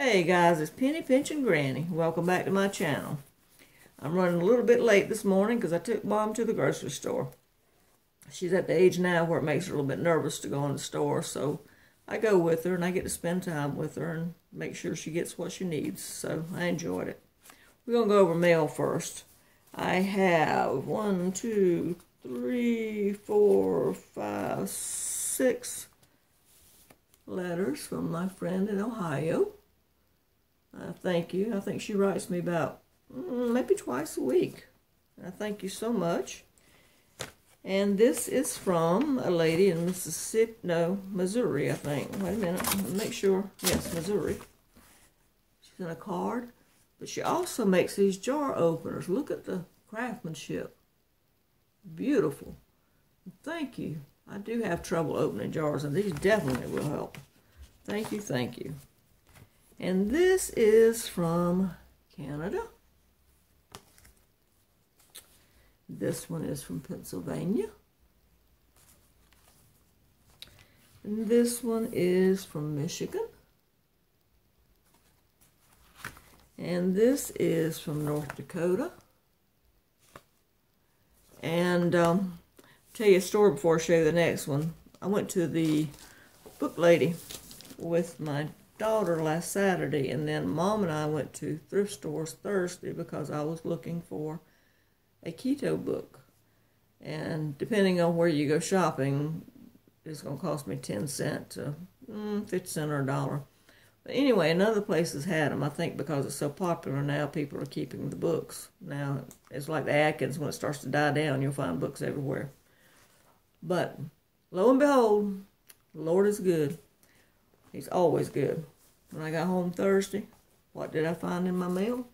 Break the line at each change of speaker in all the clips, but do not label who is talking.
Hey guys, it's Penny Pinching Granny. Welcome back to my channel. I'm running a little bit late this morning because I took Mom to the grocery store. She's at the age now where it makes her a little bit nervous to go in the store, so I go with her and I get to spend time with her and make sure she gets what she needs. So I enjoyed it. We're going to go over mail first. I have one, two, three, four, five, six letters from my friend in Ohio. Uh, thank you. I think she writes me about mm, maybe twice a week. I thank you so much. And this is from a lady in Mississippi, no, Missouri, I think. Wait a minute, make sure. Yes, Missouri. She's in a card. But she also makes these jar openers. Look at the craftsmanship. Beautiful. Thank you. I do have trouble opening jars, and these definitely will help. Thank you, thank you. And this is from Canada. This one is from Pennsylvania. And this one is from Michigan. And this is from North Dakota. And um, tell you a story before I show you the next one. I went to the book lady with my daughter last Saturday, and then mom and I went to thrift stores Thursday because I was looking for a keto book. And depending on where you go shopping, it's going to cost me 10 cents to mm, 50 cents or a dollar. But anyway, another places had them. I think because it's so popular now, people are keeping the books. Now, it's like the Atkins. When it starts to die down, you'll find books everywhere. But lo and behold, the Lord is good. He's always good. When I got home Thursday, what did I find in my mail?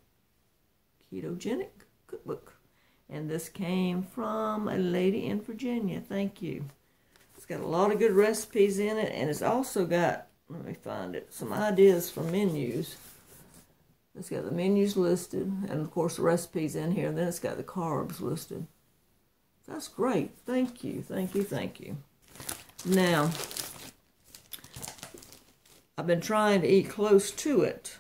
Ketogenic cookbook. And this came from a lady in Virginia. Thank you. It's got a lot of good recipes in it, and it's also got, let me find it, some ideas for menus. It's got the menus listed, and of course the recipes in here, and then it's got the carbs listed. That's great. Thank you, thank you, thank you. Now, I've been trying to eat close to it.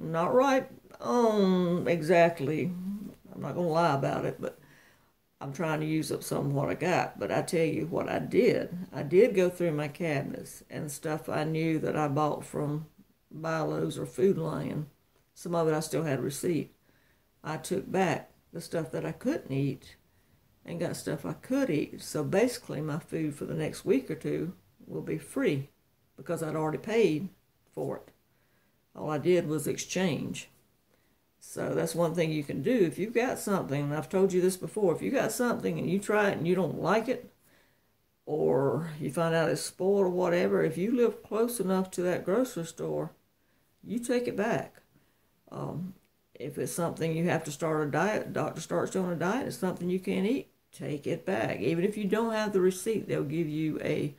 Not right on exactly. I'm not going to lie about it, but I'm trying to use up some of what I got. But I tell you what I did. I did go through my cabinets and stuff I knew that I bought from Bi-Lo's or Food Lion. Some of it I still had receipt. I took back the stuff that I couldn't eat and got stuff I could eat. So basically my food for the next week or two will be free because I'd already paid for it. All I did was exchange. So that's one thing you can do. If you've got something, and I've told you this before, if you got something and you try it and you don't like it, or you find out it's spoiled or whatever, if you live close enough to that grocery store, you take it back. Um, if it's something you have to start a diet, doctor starts you on a diet, it's something you can't eat, take it back. Even if you don't have the receipt, they'll give you a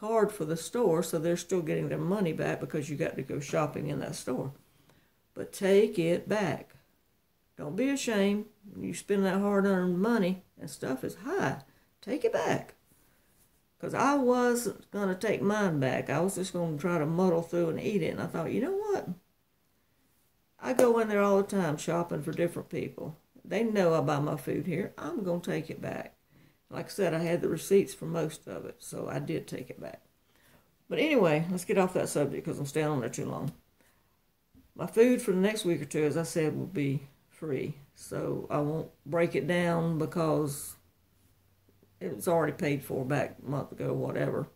card for the store, so they're still getting their money back because you got to go shopping in that store. But take it back. Don't be ashamed. You spend that hard earned money and stuff is high. Take it back. Because I wasn't going to take mine back. I was just going to try to muddle through and eat it. And I thought, you know what? I go in there all the time shopping for different people. They know I buy my food here. I'm going to take it back. Like I said, I had the receipts for most of it, so I did take it back. But anyway, let's get off that subject because I'm staying on there too long. My food for the next week or two, as I said, will be free. So I won't break it down because it was already paid for back a month ago, whatever.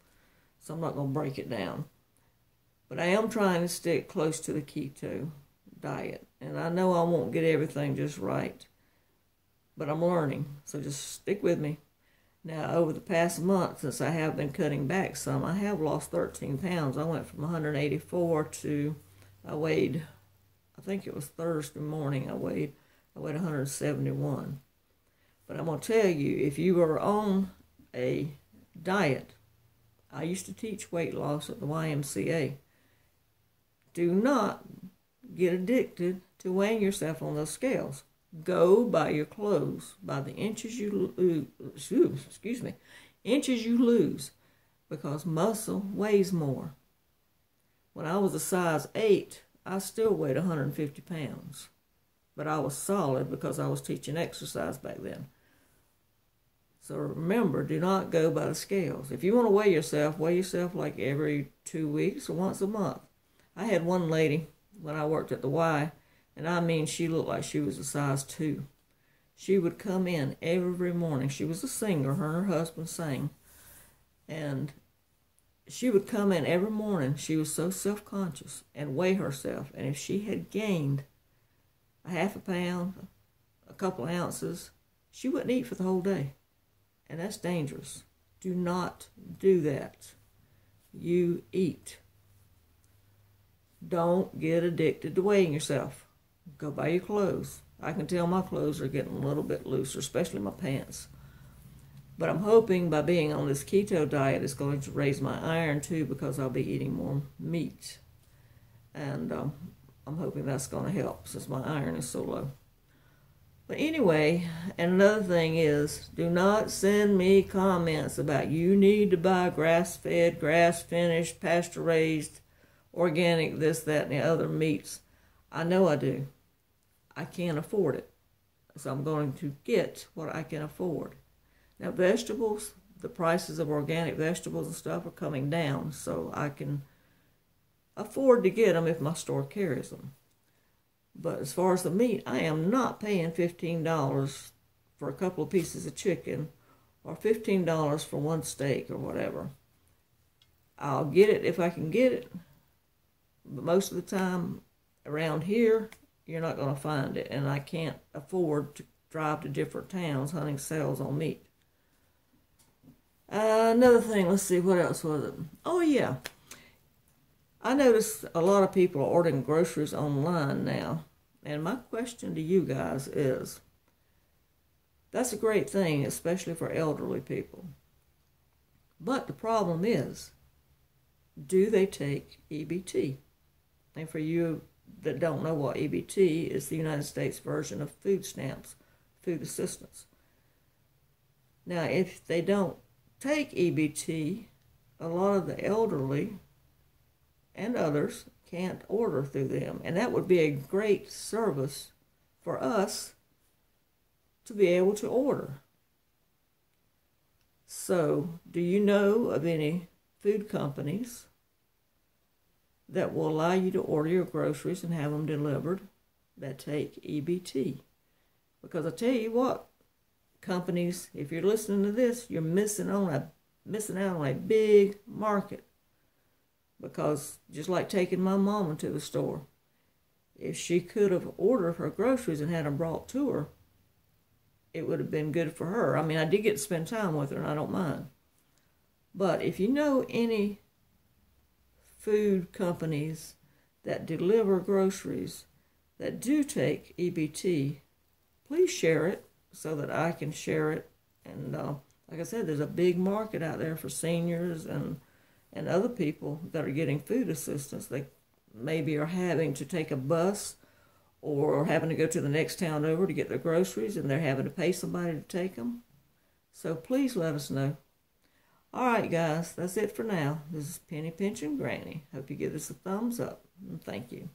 So I'm not going to break it down. But I am trying to stick close to the keto diet. And I know I won't get everything just right. But I'm learning. So just stick with me. Now, over the past month, since I have been cutting back some, I have lost 13 pounds. I went from 184 to, I weighed, I think it was Thursday morning, I weighed, I weighed 171. But I'm going to tell you, if you are on a diet, I used to teach weight loss at the YMCA. Do not get addicted to weighing yourself on those scales. Go by your clothes, by the inches you lose, excuse me, inches you lose, because muscle weighs more. When I was a size 8, I still weighed 150 pounds. But I was solid because I was teaching exercise back then. So remember, do not go by the scales. If you want to weigh yourself, weigh yourself like every two weeks or once a month. I had one lady when I worked at the Y, and I mean, she looked like she was a size two. She would come in every morning. She was a singer, her and her husband sang. And she would come in every morning. She was so self conscious and weigh herself. And if she had gained a half a pound, a couple of ounces, she wouldn't eat for the whole day and that's dangerous. Do not do that. You eat. Don't get addicted to weighing yourself. Go by your clothes. I can tell my clothes are getting a little bit looser, especially my pants. But I'm hoping by being on this keto diet, it's going to raise my iron too because I'll be eating more meat. And um, I'm hoping that's going to help since my iron is so low. But anyway, and another thing is, do not send me comments about you need to buy grass fed, grass finished, pasture raised, organic, this, that, and the other meats. I know I do. I can't afford it. So I'm going to get what I can afford. Now, vegetables, the prices of organic vegetables and stuff are coming down, so I can afford to get them if my store carries them. But as far as the meat, I am not paying $15 for a couple of pieces of chicken or $15 for one steak or whatever. I'll get it if I can get it. But most of the time around here, you're not going to find it. And I can't afford to drive to different towns hunting sales on meat. Uh, another thing, let's see, what else was it? Oh, yeah. I notice a lot of people are ordering groceries online now. And my question to you guys is that's a great thing, especially for elderly people. But the problem is, do they take EBT? And for you that don't know what EBT is, the United States version of food stamps, food assistance. Now, if they don't take EBT, a lot of the elderly and others can't order through them. And that would be a great service for us to be able to order. So, do you know of any food companies that will allow you to order your groceries and have them delivered that take EBT? Because I tell you what, companies, if you're listening to this, you're missing on a missing out on a big market because just like taking my mama to the store, if she could have ordered her groceries and had them brought to her, it would have been good for her. I mean, I did get to spend time with her, and I don't mind. But if you know any food companies that deliver groceries that do take EBT, please share it so that I can share it. And uh, like I said, there's a big market out there for seniors and and other people that are getting food assistance. They maybe are having to take a bus or having to go to the next town over to get their groceries and they're having to pay somebody to take them. So please let us know. All right, guys, that's it for now. This is Penny Pinching Granny. Hope you give us a thumbs up. And thank you.